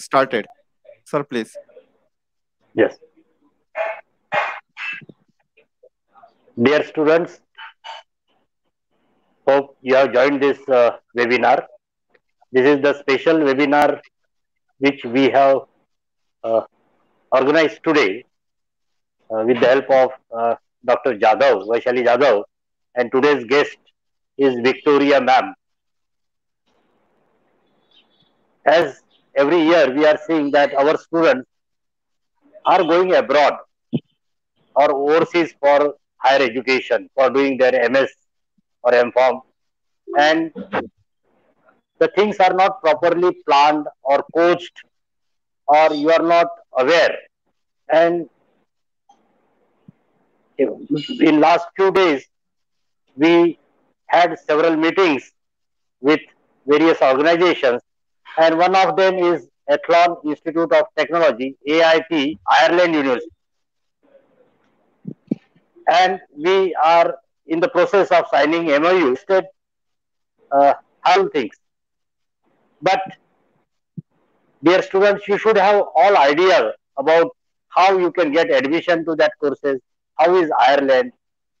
started. Sir, please. Yes. Dear students, hope you have joined this uh, webinar. This is the special webinar which we have uh, organized today uh, with the help of uh, Dr. Jadhav, Vaishali Jadhav, and today's guest is Victoria Ma'am. As every year we are seeing that our students are going abroad or overseas for higher education, for doing their MS or MPharm, and the things are not properly planned or coached, or you are not aware. And in last few days, we had several meetings with various organizations, and one of them is Athlone Institute of Technology, AIT, Ireland University. And we are in the process of signing MOU, uh, all things. But dear students, you should have all idea about how you can get admission to that courses, how is Ireland,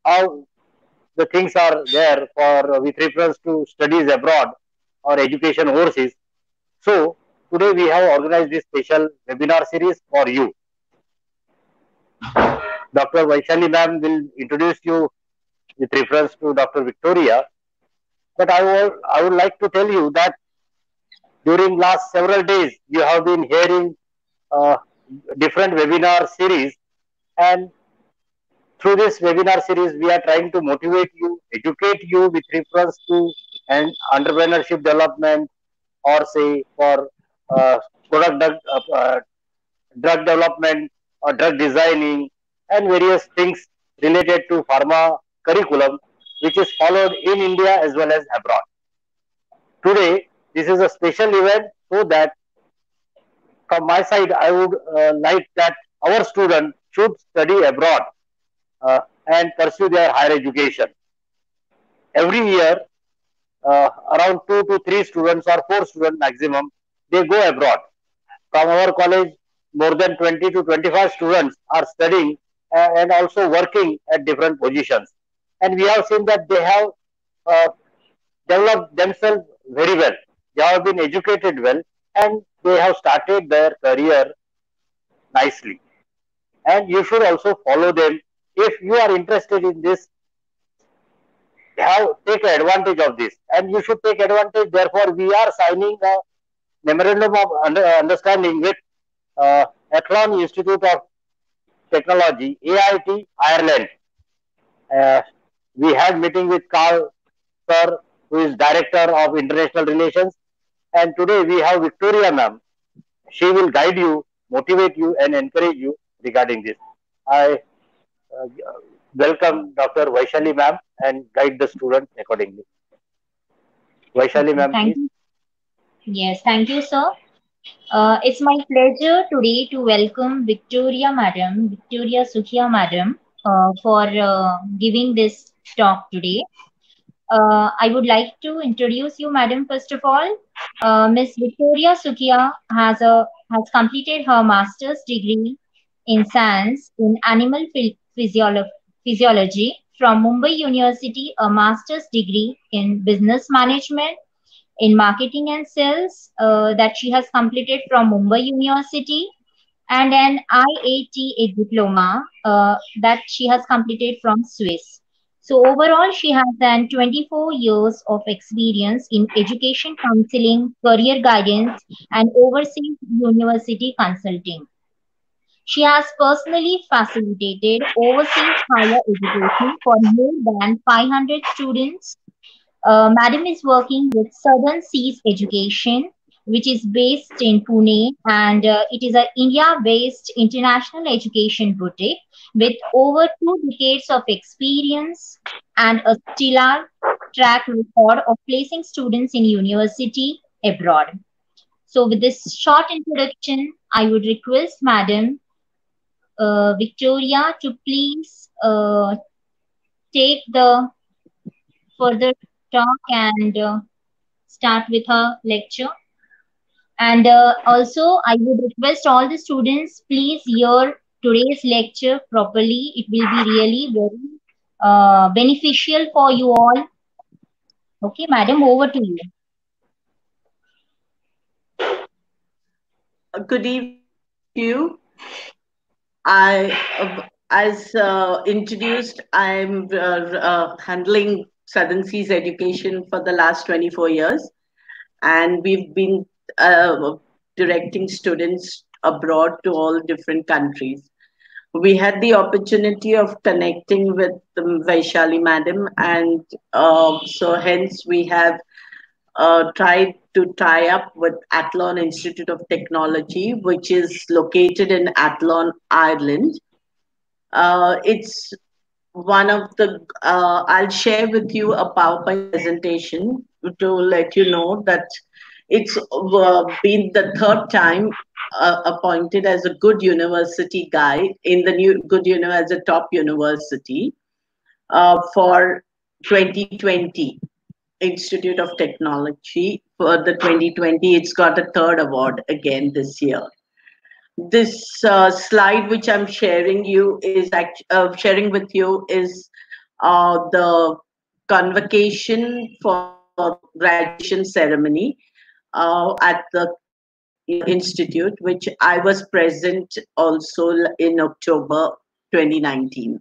how the things are there for with reference to studies abroad or education overseas. So today we have organized this special webinar series for you. Dr. Vaishali ma'am will introduce you with reference to Dr. Victoria. But I will, I would like to tell you that during last several days, you have been hearing uh, different webinar series and through this webinar series, we are trying to motivate you, educate you with reference to and entrepreneurship development or say for uh, product drug, uh, uh, drug development or drug designing and various things related to pharma curriculum which is followed in India as well as abroad. Today, this is a special event so that from my side, I would uh, like that our students should study abroad uh, and pursue their higher education. Every year, uh, around two to three students or four students maximum, they go abroad. From our college, more than 20 to 25 students are studying uh, and also working at different positions. And we have seen that they have uh, developed themselves very well. They have been educated well and they have started their career nicely. And you should also follow them if you are interested in this have take advantage of this. And you should take advantage therefore we are signing a memorandum of understanding with uh, Athlone Institute of Technology AIT Ireland. Uh, we had meeting with Carl sir who is director of international relations. And today we have Victoria ma'am. She will guide you motivate you and encourage you regarding this. I uh, welcome Dr. Vaishali ma'am and guide the students accordingly. Vaishali ma'am, Thank you. Yes, thank you, sir. Uh, it's my pleasure today to welcome Victoria madam, Victoria Sukhia madam, uh, for uh, giving this talk today. Uh, I would like to introduce you, madam. First of all, uh, Miss Victoria Sukhia has a has completed her master's degree in science in animal physiolo physiology from Mumbai University, a master's degree in business management, in marketing and sales uh, that she has completed from Mumbai University, and an IATA diploma uh, that she has completed from Swiss. So overall, she has then 24 years of experience in education counseling, career guidance, and overseas university consulting. She has personally facilitated overseas higher education for more than 500 students. Uh, Madam is working with Southern Seas Education, which is based in Pune, and uh, it is an India-based international education boutique with over two decades of experience and a stellar track record of placing students in university abroad. So with this short introduction, I would request Madam uh, Victoria to please uh, take the further talk and uh, start with her lecture. And uh, also, I would request all the students, please hear today's lecture properly. It will be really very uh, beneficial for you all. Okay, madam, over to you. Good evening to you. I, as uh, introduced, I'm uh, uh, handling Southern Seas education for the last 24 years, and we've been directing students abroad to all different countries. We had the opportunity of connecting with um, Vaishali Madam, and uh, so hence we have uh, tried to tie up with Athlone Institute of Technology, which is located in Athlone, Ireland. Uh, it's one of the, uh, I'll share with you a PowerPoint presentation to let you know that it's uh, been the third time uh, appointed as a good university guide in the new good university as a top university for 2020 Institute of Technology for the 2020. It's got a third award again this year. This uh, slide, which I'm sharing you is act- uh, sharing with you, is uh, the convocation for graduation ceremony uh, at the institute, which I was present also in October 2019.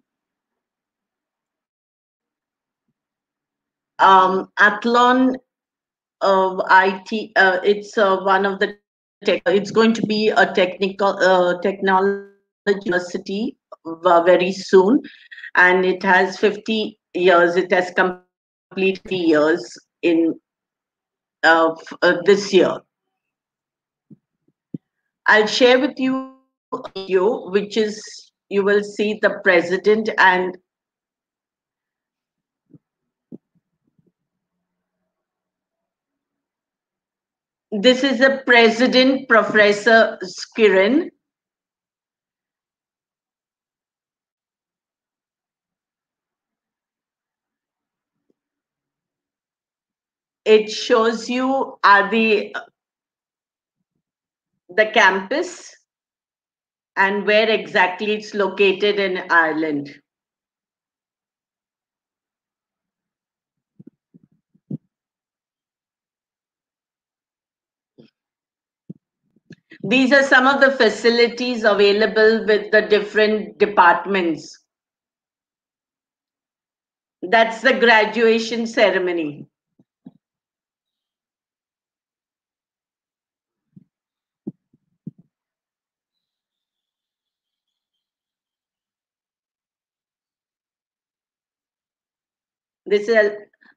Um, Athlone uh, IT. Uh, it's uh, one of the tech. It's going to be a technical uh, technology university uh, very soon, and it has 50 years. It has completed years in uh, this year. I'll share with you video, which is you will see the president and this is the president, Professor Skirin. It shows you are the the campus and where exactly it's located in Ireland. These are some of the facilities available with the different departments. That's the graduation ceremony. This is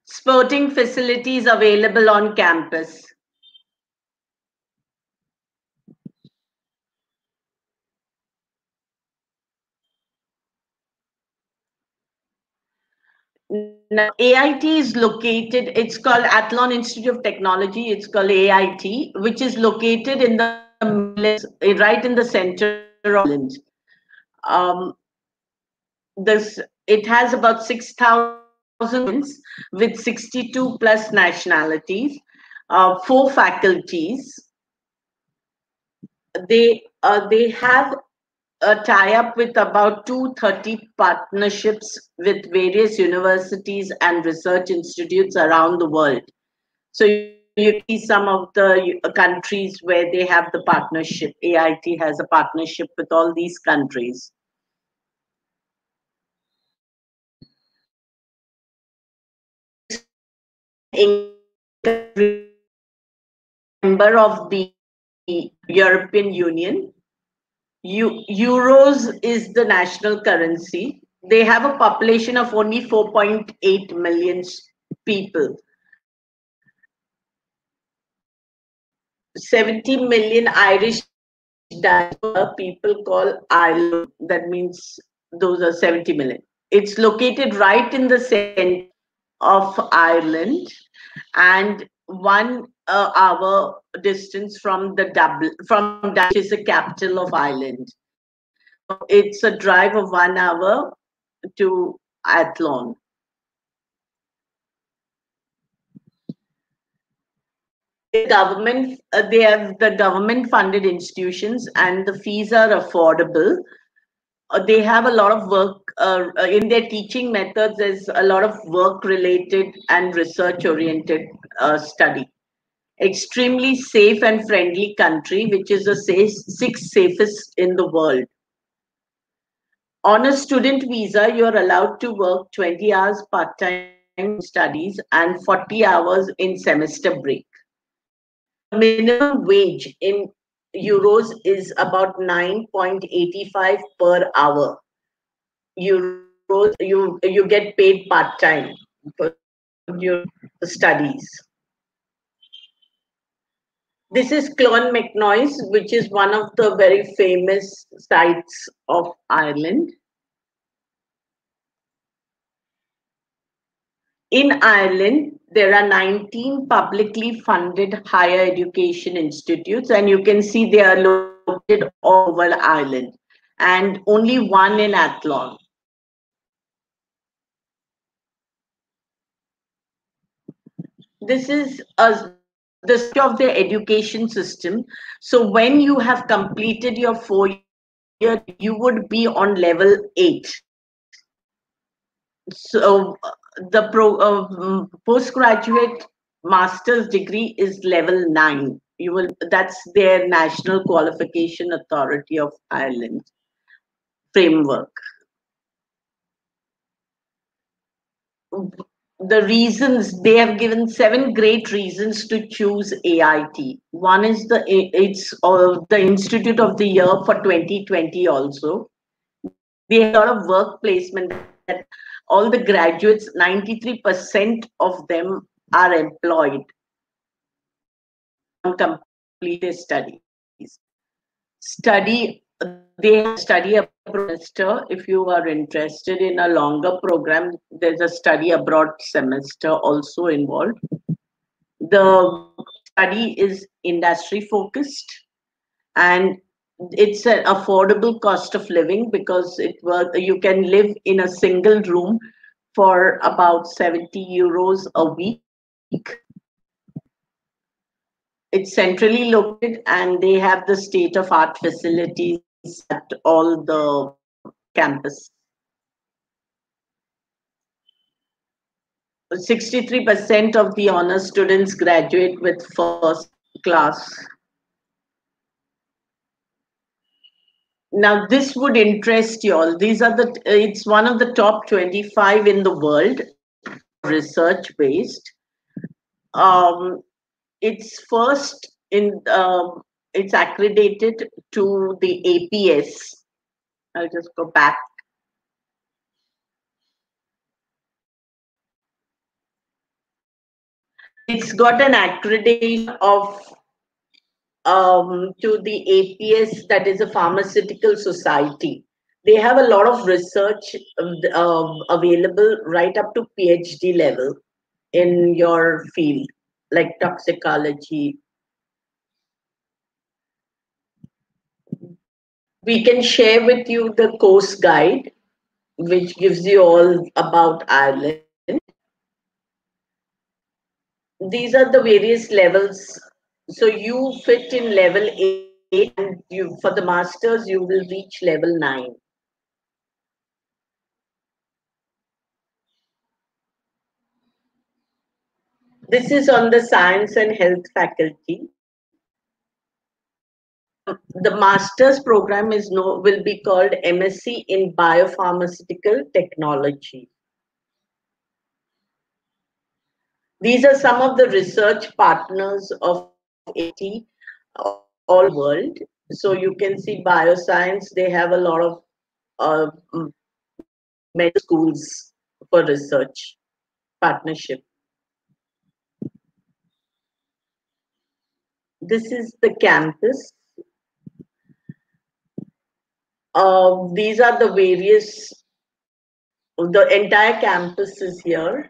sporting facilities available on campus. Now, AIT is located, it's called Athlone Institute of Technology, it's called AIT, which is located in the right in the center of Ireland. Um, this, it has about 6,000 with 62 plus nationalities, uh, four faculties. They, uh, they have a tie-up with about 230 partnerships with various universities and research institutes around the world. So you see some of the countries where they have the partnership. AIT has a partnership with all these countries. member of the European Union euros is the national currency. They have a population of only 4.8 million people. 70 million Irish people call Ireland. That means those are 70 million. It's located right in the center of Ireland and one uh, hour distance from the Dublin, from Dublin, is the capital of Ireland. It's a drive of one hour to Athlone. The government uh, they have the government funded institutions and the fees are affordable uh, they have a lot of work uh, uh, in their teaching methods there's a lot of work related and research oriented uh, study extremely safe and friendly country which is the sixth safest in the world on a student visa you're allowed to work 20 hours part-time studies and 40 hours in semester break minimum wage in euros is about 9.85 per hour. Euros, you, you get paid part time for your studies. This is Clonmacnoise, which is one of the very famous sites of Ireland. In Ireland, there are 19 publicly funded higher education institutes, and you can see they are located all over Ireland, and only one in Athlone. This is a, the of their education system. So when you have completed your four year, you would be on level eight. So the pro uh, postgraduate master's degree is level 9 you will that's their national qualification authority of ireland framework the reasons they have given seven great reasons to choose AIT. One is the it's uh, the Institute of the Year for 2020 also. They have a lot of work placement that all the graduates, 93% of them are employed on completed studies. Study, they study a semester. If you are interested in a longer program, there's a study abroad semester also involved. The study is industry focused and it's an affordable cost of living because it was you can live in a single room for about 70 euros a week it's centrally located and they have the state of art facilities at all the campus. 63% of the honor students graduate with first class. Now this would interest you all. These are the it's one of the top 25 in the world research based um it's first in um it's accredited to the aps i'll just go back. It's got an accreditation of um, to the APS, that is a pharmaceutical society. They have a lot of research uh, available right up to PhD level in your field, like toxicology. We can share with you the course guide, which gives you all about Ireland. These are the various levels so you fit in level 8 and you for the masters you will reach level 9 this is on the science and health faculty the master's program is no will be called msc in biopharmaceutical technology these are some of the research partners of AIT all world. So you can see bioscience, they have a lot of uh, med schools for research partnership. This is the campus. Uh, these are the various, the entire campus is here.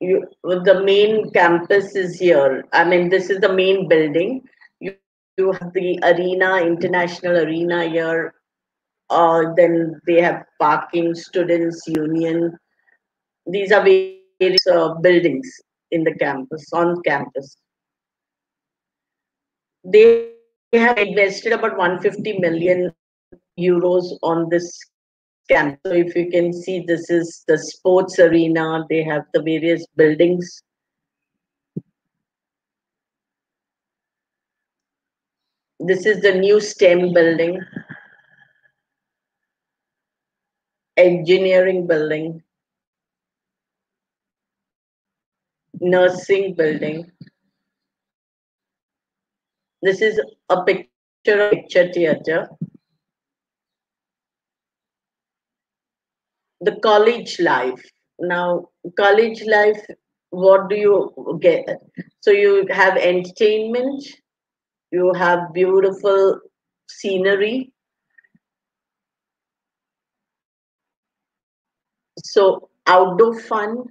You the main campus is here. I mean this is the main building. You, you have the arena international arena here. Uh, then they have parking students union. These are various uh, buildings in the campus on campus they have invested about 150 million euros on this camp. So if you can see, this is the sports arena. They have the various buildings. This is the new STEM building, engineering building, nursing building. This is a picture of picture theater. The college life. Now, college life, what do you get? So you have entertainment, you have beautiful scenery. So outdoor fun,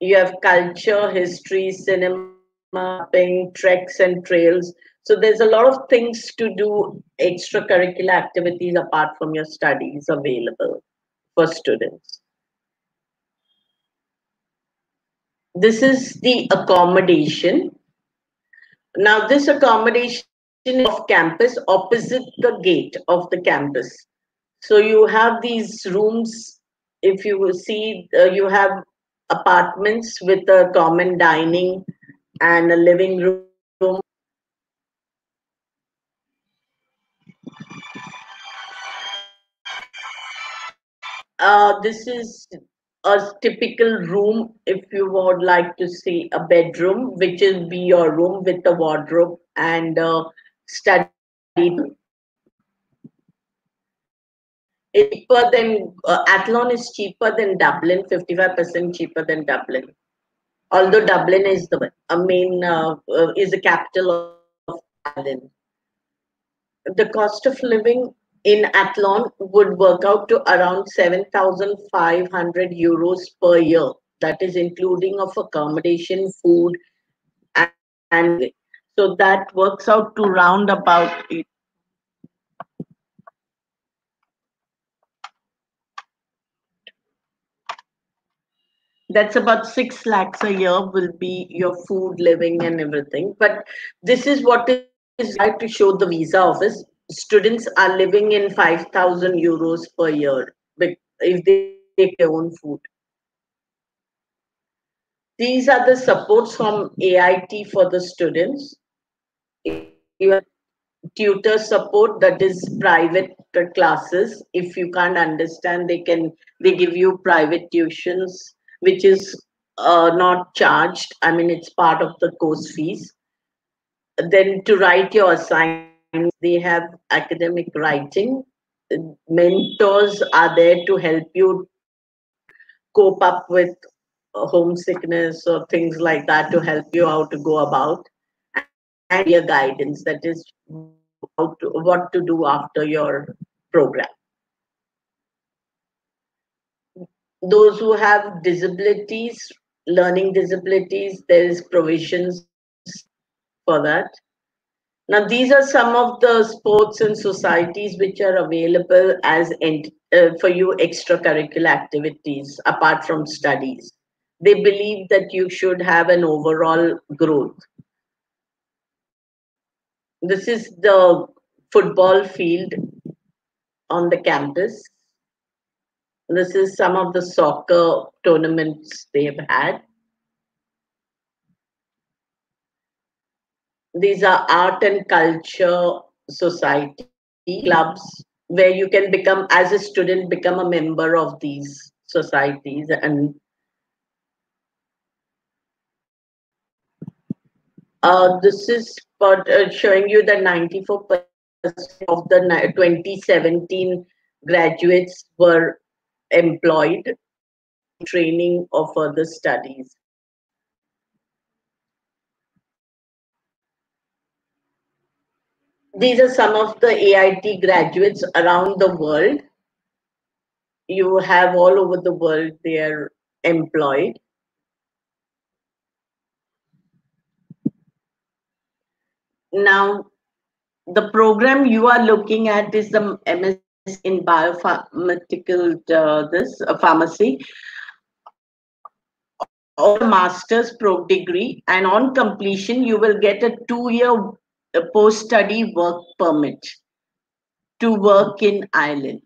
you have culture, history, cinema, mapping, treks and trails. So there's a lot of things to do, extracurricular activities apart from your studies available for students. This is the accommodation. Now this accommodation of campus opposite the gate of the campus. So you have these rooms, if you see, uh, you have apartments with a common dining and a living room. Uh, this is a typical room if you would like to see a bedroom, which will be your room with a wardrobe and study. Cheaper than uh, Athlone is cheaper than Dublin, 55% cheaper than Dublin although Dublin is the main uh, uh, is the capital of Ireland. The cost of living in Athlone would work out to around 7,500 euros per year. That is including of accommodation, food, and, and so that works out to round about it. that's about six lakhs a year will be your food living and everything but this is what is right to show the visa office students are living in 5000 euros per year if they take their own food these are the supports from ait for the students you tutor support that is private classes if you can't understand they can they give you private tuitions which is uh, not charged. I mean, it's part of the course fees. Then to write your they have academic writing. Mentors are there to help you cope up with homesickness or things like that to help you how to go about and your guidance that is to, what to do after your program those who have disabilities, learning disabilities, there is provisions for that. Now, these are some of the sports and societies which are available as uh, for you extracurricular activities apart from studies. They believe that you should have an overall growth. This is the football field on the campus. This is some of the soccer tournaments they've had. These are art and culture society clubs where you can become, as a student, become a member of these societies and uh, this is uh, showing you that 94% of the 2017 graduates were employed, training, or further studies. These are some of the AIT graduates around the world. You have all over the world, they are employed. Now, the program you are looking at is the MS in biopharmaceutical uh, this uh, pharmacy or master's pro degree and on completion you will get a two year a post-study work permit to work in Ireland.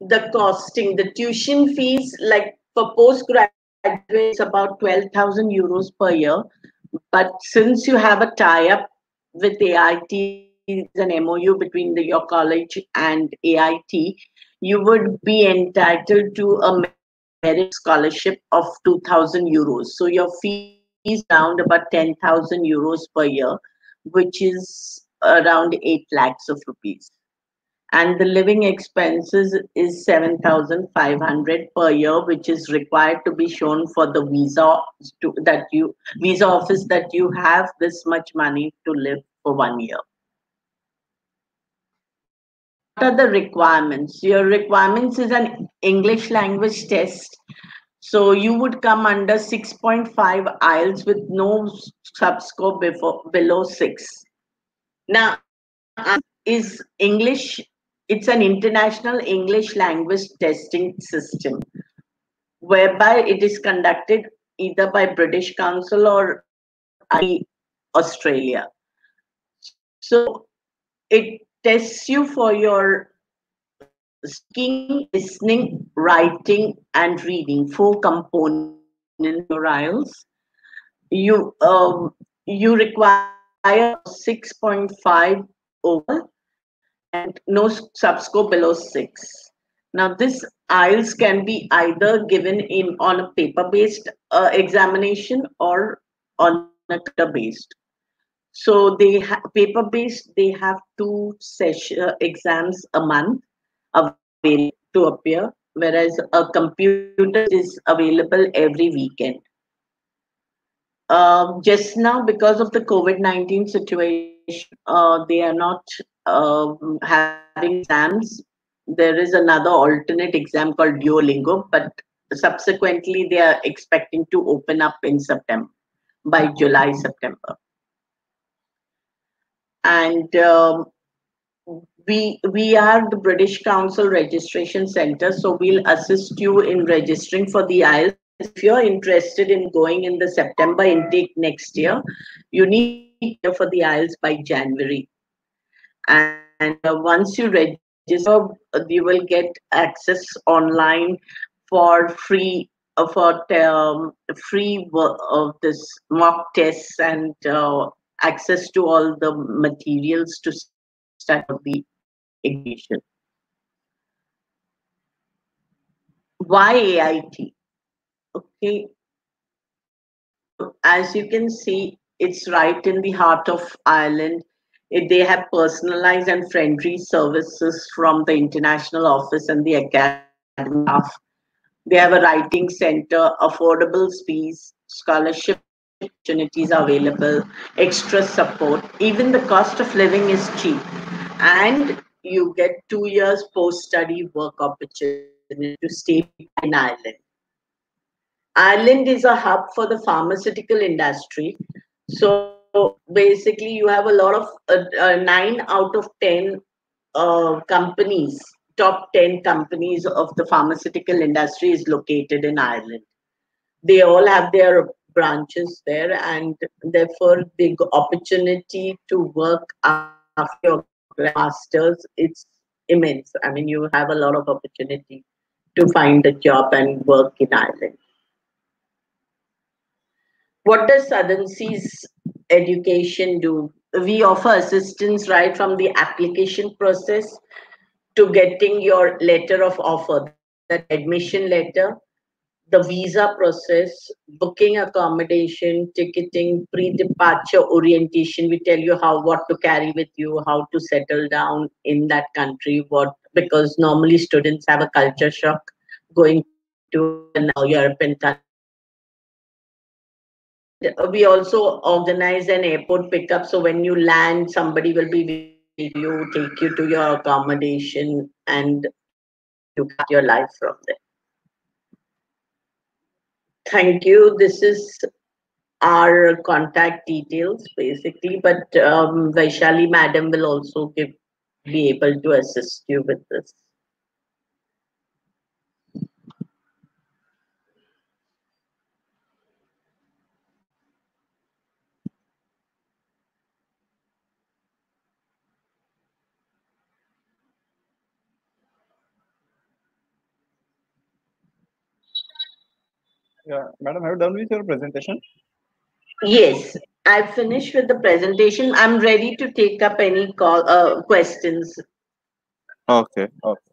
The costing, the tuition fees, like for postgraduates, about 12,000 euros per year. But since you have a tie-up with AIT, an MOU between the, your college and AIT, you would be entitled to a merit scholarship of 2000 euros. So your fee is around about 10,000 euros per year, which is around 8 lakhs of rupees. And the living expenses is 7,500 per year, which is required to be shown for the visa to, that you visa office that you have this much money to live for one year are the requirements? Your requirements is an English language test. So you would come under 6.5 IELTS with no subscore before below 6. Now, um, is English, it's an international English language testing system whereby it is conducted either by British Council or Australia. So it tests you for your speaking, listening, writing, and reading, four components for IELTS. You um, you require 6.5 over and no subscore below 6. Now this IELTS can be either given in on a paper-based uh, examination or on a based so they have paper based. They have two session uh, exams a month available to appear, whereas a computer is available every weekend. Um, just now, because of the COVID nineteen situation, uh, they are not um, having exams. There is another alternate exam called Duolingo, but subsequently they are expecting to open up in September by July September and um, we we are the British Council Registration Center, so we'll assist you in registering for the IELTS. If you're interested in going in the September intake next year, you need for the IELTS by January. And, and uh, once you register, you will get access online for free uh, for um, free of this mock tests and uh, access to all the materials to start the ignition. Why AIT? Okay. As you can see, it's right in the heart of Ireland. They have personalized and friendly services from the international office and the academy They have a writing center, affordable fees, scholarship opportunities are available, extra support. Even the cost of living is cheap. And you get two years post-study work opportunity to stay in Ireland. Ireland is a hub for the pharmaceutical industry. So basically you have a lot of uh, uh, nine out of 10 uh, companies, top 10 companies of the pharmaceutical industry is located in Ireland. They all have their branches there and therefore the opportunity to work after your masters it's immense. I mean you have a lot of opportunity to find a job and work in ireland. What does southern seas education do? We offer assistance right from the application process to getting your letter of offer that admission letter the visa process, booking accommodation, ticketing, pre-departure orientation. We tell you how what to carry with you, how to settle down in that country. What because normally students have a culture shock going to a European country. We also organize an airport pickup. So when you land, somebody will be with you, take you to your accommodation, and you cut your life from there. Thank you. This is our contact details basically, but um, Vaishali madam will also give, be able to assist you with this. Yeah, madam, have you done with your presentation? Yes, I've finished with the presentation. I'm ready to take up any call uh, questions. Okay, okay.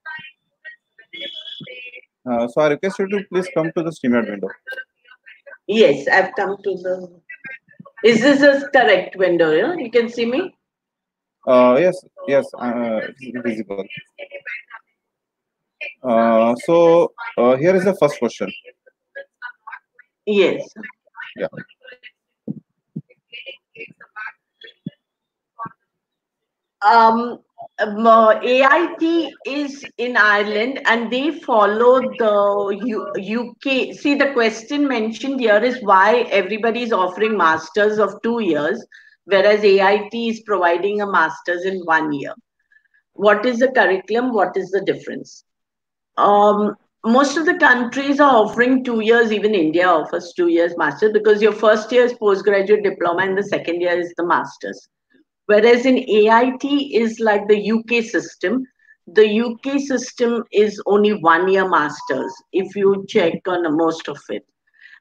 Uh, so I request you to please come to the StreamYard window. Yes, I've come to the. Is this a correct window? Yeah? You can see me? Uh, yes, yes, uh, visible. Uh, so uh, here is the first question. Yes. Yeah. Um, um, uh, AIT is in Ireland and they follow the U- UK. See, the question mentioned here is why everybody is offering masters of two years, whereas AIT is providing a master's in one year. What is the curriculum? What is the difference? Um, most of the countries are offering two years, even India offers two years master's because your first year is postgraduate diploma and the second year is the master's. Whereas in AIT is like the UK system. The UK system is only one year masters if you check on most of it.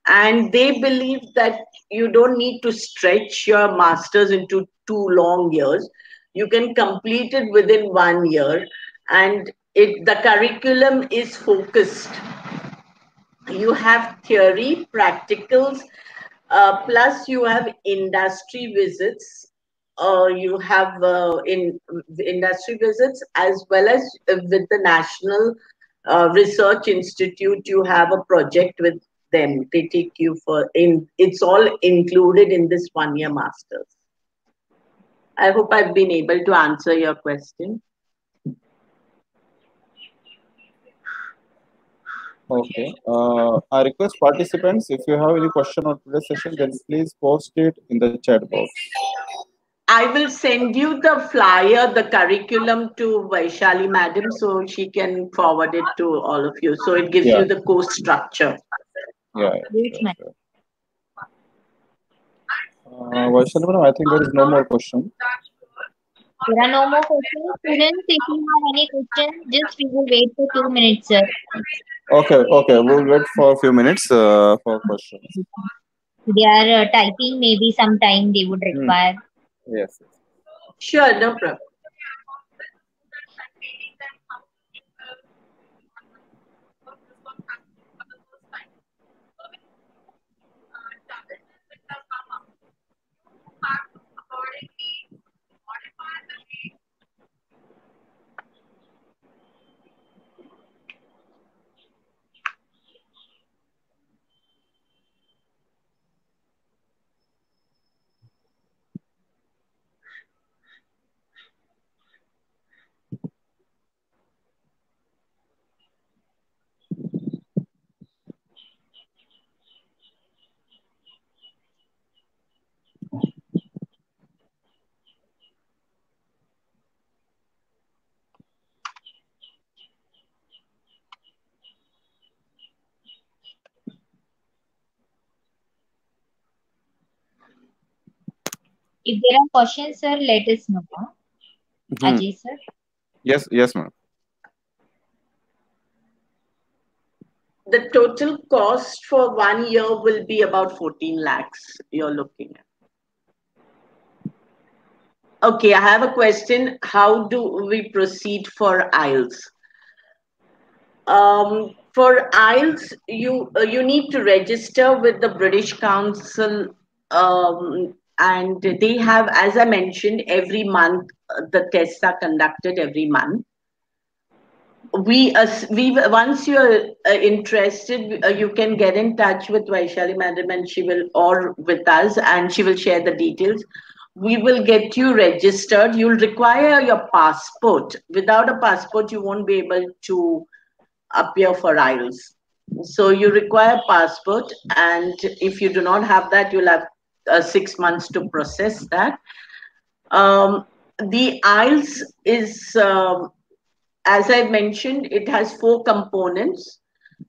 And they believe that you don't need to stretch your masters into two long years. You can complete it within one year and it the curriculum is focused. You have theory, practicals, uh, plus you have industry visits uh, you have uh, in industry visits as well as with the National uh, Research Institute. You have a project with them. They take you for in. It's all included in this one year masters. I hope I've been able to answer your question. Okay. Uh, I request participants if you have any question on today's session, then please post it in the chat box. I will send you the flyer, the curriculum to Vaishali madam so she can forward it to all of you. So it gives Yeah. you the course structure. Yeah. Great, yeah, ma'am. sure. Uh, Vaishali madam, I think there is no more question. There are no more questions. Students, if you have any questions, just we will wait for two minutes, sir. Okay, okay, we'll wait for a few minutes uh, for questions. They are uh, typing, maybe some time they would require. Yes. Sure, no problem. If there are questions, sir, let us know. huh? Hmm. Ajay, sir. Yes, yes, ma'am. The total cost for one year will be about 14 lakhs you're looking at. Okay, I have a question. How do we proceed for IELTS? Um, for IELTS, you uh, you need to register with the British Council, um, and they have, as I mentioned, every month uh, the tests are conducted every month. We uh, we once you're uh, interested, uh, you can get in touch with Vaishali Madam, and she will or with us, and she will share the details. We will get you registered. You'll require your passport. Without a passport, you won't be able to appear for IELTS. So you require passport, and if you do not have that, you'll have uh, six months to process that. Um, the IELTS is, um, as I mentioned, it has four components.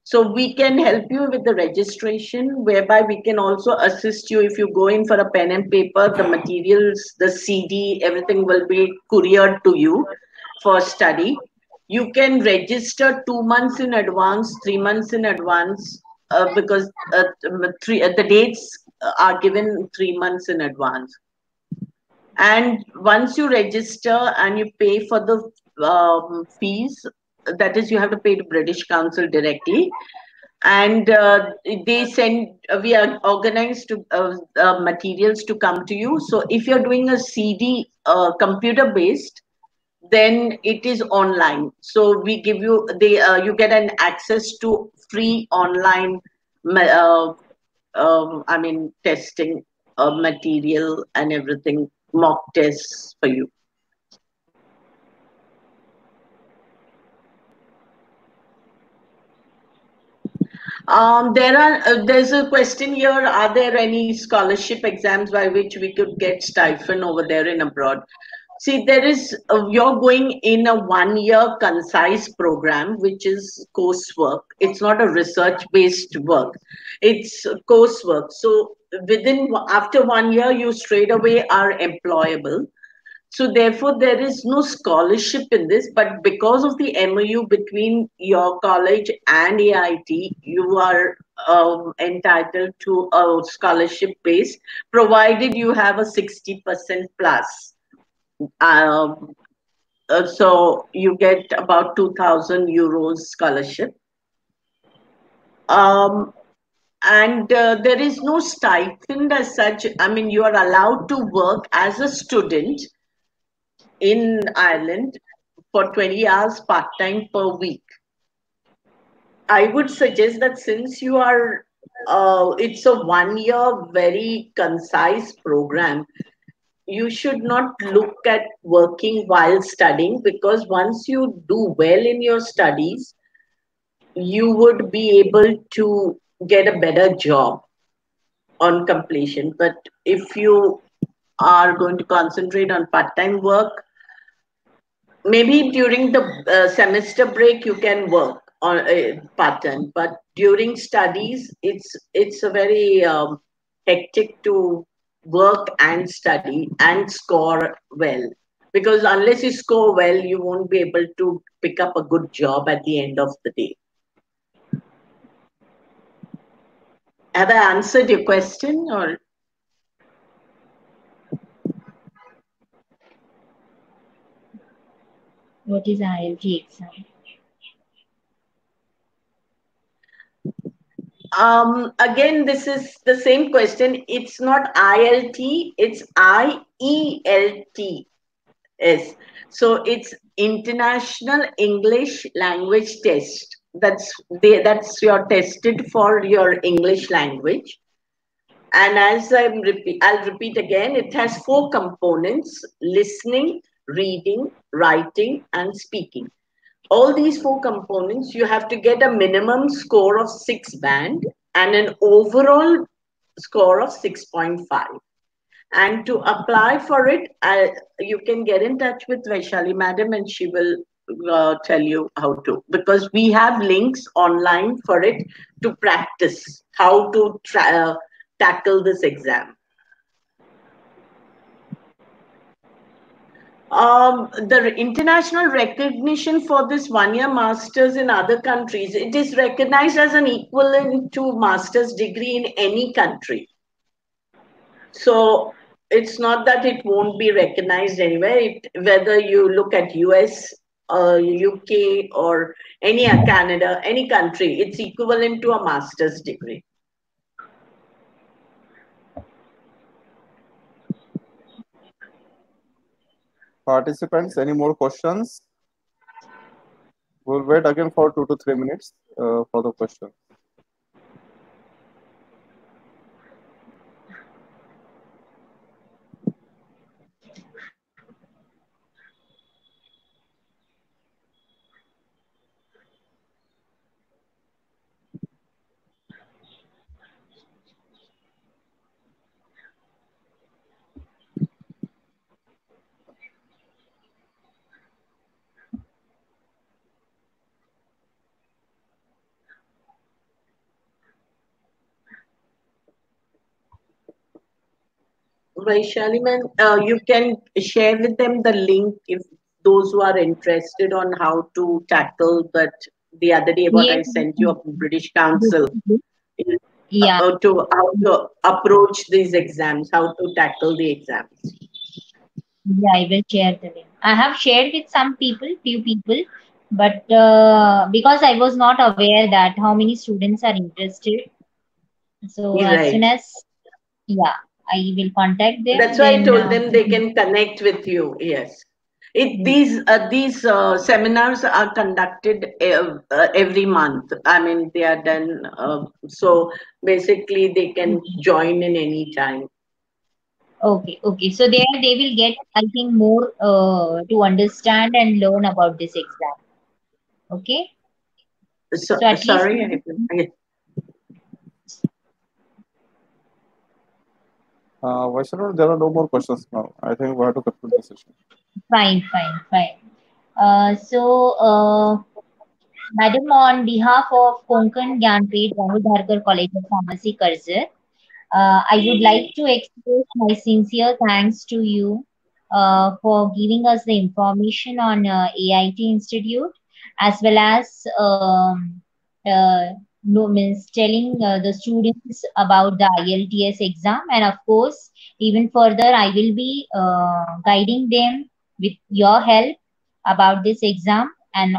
So we can help you with the registration, whereby we can also assist you if you go in for a pen and paper, the materials, the CD, everything will be couriered to you for study you can register two months in advance, three months in advance, uh, because uh, three uh, the dates are given three months in advance. And once you register and you pay for the um, fees, that is, you have to pay to British Council directly. And uh, they send uh, we are organized to uh, uh, materials to come to you. So if you're doing a cd uh, computer based then it is online. So we give you the uh, you get an access to free online um, i mean testing material and everything mock tests for you Um, there are uh, there's a question here. Are there any scholarship exams by which we could get stipend over there in abroad? See, there is uh, you're going in a one-year concise program, which is coursework. It's not a research-based work; it's coursework. So within after one year, you straight away are employable so therefore, there is no scholarship in this, but because of the MOU between your college and AIT, you are um, entitled to a scholarship base, provided you have a 60% plus. Um, uh, so you get about 2,000 euros scholarship. Um, and uh, there is no stipend as such. I mean, you are allowed to work as a student in Ireland for 20 hours part time per week. I would suggest that since you are, uh, it's a one year, very concise program, you should not look at working while studying because once you do well in your studies, you would be able to get a better job on completion. But if you are going to concentrate on part time work, maybe during the uh, semester break you can work on a pattern but during studies it's it's a very um, hectic to work and study and score well. Because unless you score well you won't be able to pick up a good job at the end of the day have i answered your question or What is IELT exam? Um, again, this is the same question. It's not ILT, it's IELT. Yes. So it's International English Language Test. That's the, that's your tested for your English language. And as I'm repeat, I'll repeat again, it has four components: listening, reading, writing, and speaking. All these four components, you have to get a minimum score of six band and an overall score of 6.5. And to apply for it, uh, you can get in touch with Vaishali madam and she will uh, tell you how to. Because we have links online for it to practice how to uh, tackle this exam. um, the international recognition for this one-year masters in other countries, it is recognized as an equivalent to master's degree in any country. So it's not that it won't be recognized anywhere. It, whether you look at US, uh, UK, or any Canada, any country, it's equivalent to a master's degree. Participants, any more questions? We'll wait again for two to three minutes uh, for the question. Vaishali, man, uh, you can share with them the link if those who are interested on how to tackle that the other day what yes. I sent you of British Council. Yeah. How to how to approach these exams, how to tackle the exams. Yeah, I will share the link. I have shared with some people, few people, but uh, because I was not aware that how many students are interested. So You're as soon as yeah, I will contact them. That's why I told uh, them they can connect with you. Yes. It, these uh, these uh, seminars are conducted ev- uh, every month. I mean, they are done. Uh, so basically, they can join in any time. Okay, okay. So there they will get, I think, more uh, to understand and learn about this exam. Okay. So, So at least- sorry, I, I, Uh, Vaishnav, there are no more questions now. I think we have to conclude the session. Fine, fine, fine. Uh, so, uh, Madam, on behalf of Konkan Gyanpeeth Rahul College of Pharmacy, Karjat, uh, I would like to express my sincere thanks to you uh, for giving us the information on uh, AIT Institute as well as um, uh, no means telling uh, the students about the IELTS exam and of course even further I will be uh, guiding them with your help about this exam and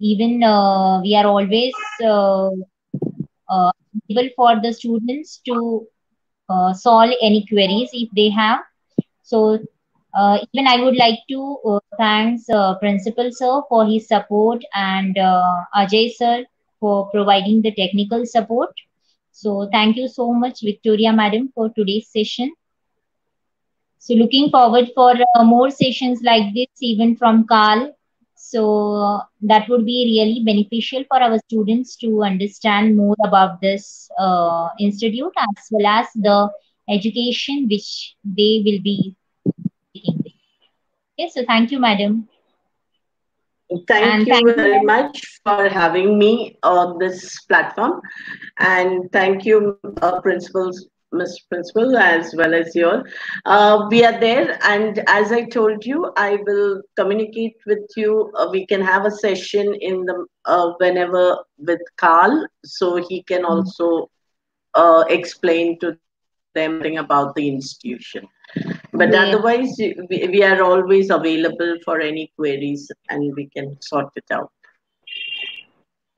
even uh, we are always uh, uh, able for the students to uh, solve any queries if they have. So even I would like to thanks Principal Sir for his support and Ajay Sir for providing the technical support. So thank you so much, Victoria Madam, for today's session. So looking forward for uh, more sessions like this, even from Carl. So that would be really beneficial for our students to understand more about this uh, institute as well as the education which they will be taking. Okay, so thank you, madam. Thank And you thank very very- much for having me on this platform. And thank you, uh, principals, Miss Principal, as well as you. Uh, we are there. And as I told you, I will communicate with you. Uh, we can have a session in the uh, whenever with Carl, so he can also uh, explain to them about the institution. But Yeah. otherwise, we, we are always available for any queries and we can sort it out.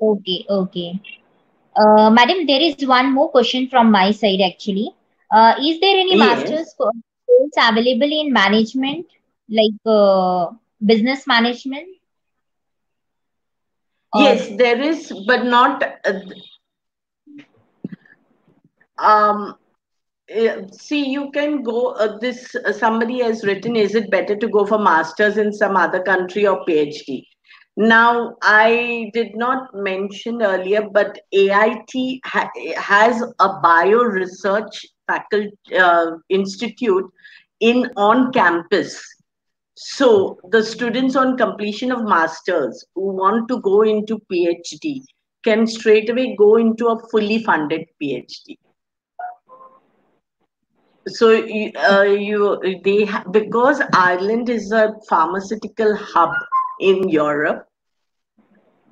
Okay, okay. Uh, madam, there is one more question from my side actually. Uh, is there any Yes. master's course available in management, like uh, business management? Or- Yes, there is, but not. Uh, um, see, you can go. Uh, this uh, somebody has written. Is it better to go for masters in some other country or PhD? Now, I did not mention earlier, but AIT ha- has a bio research faculty uh, institute in on campus. So the students on completion of masters who want to go into PhD can straight away go into a fully funded PhD. So uh, you they because Ireland is a pharmaceutical hub in Europe.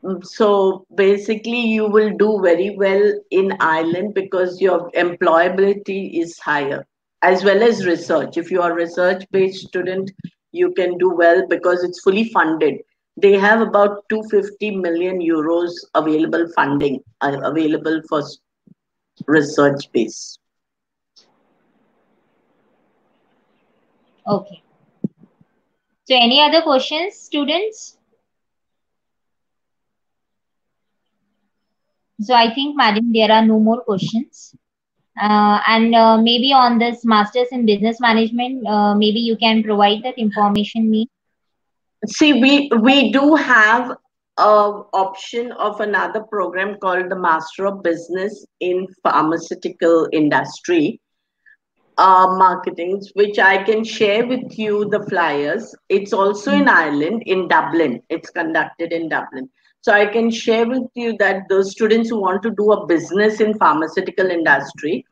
mm, So basically, you will do very well in Ireland because your employability is higher, as well as research. If you are a research-based student, you can do well because it's fully funded. They have about 250 million euros available funding uh, available for research base. Okay. So any other questions, students? So I think, madam, there are no more questions. Uh, and uh, maybe on this masters in business management, uh, maybe you can provide that information me. See, we we do have a option of another program called the Master of Business in Pharmaceutical Industry uh, Marketing, which I can share with you the flyers. It's also in Ireland, in Dublin. It's conducted in Dublin. So I can share with you that those students who want to do a business in pharmaceutical industry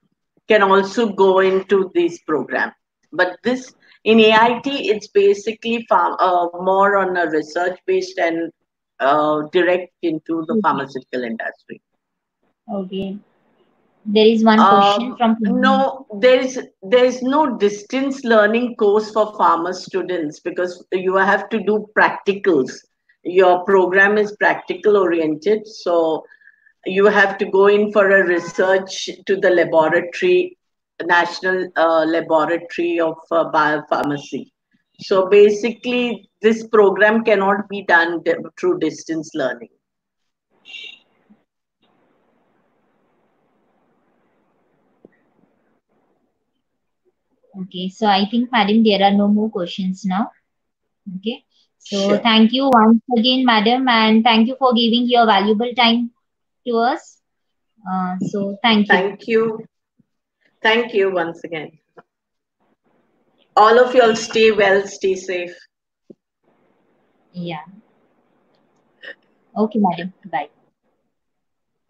can also go into this program. But this in AIT, it's basically farm, uh, more on a research based and uh, direct into the Mhm. pharmaceutical industry. Okay. There is one question Um, from no, there is there is no distance learning course for pharma students because you have to do practicals. Your program is practical oriented, so you have to go in for a research to the laboratory, National uh, Laboratory of uh, Biopharmacy. So basically, this program cannot be done through distance learning. Okay, so I think, madam, there are no more questions now. Okay, so Sure. thank you once again, madam, and thank you for giving your valuable time to us. Uh, so thank you. Thank you. Thank you once again. All of y'all stay well, stay safe. Yeah. Okay, madam. Bye.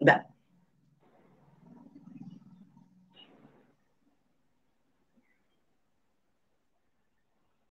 Bye.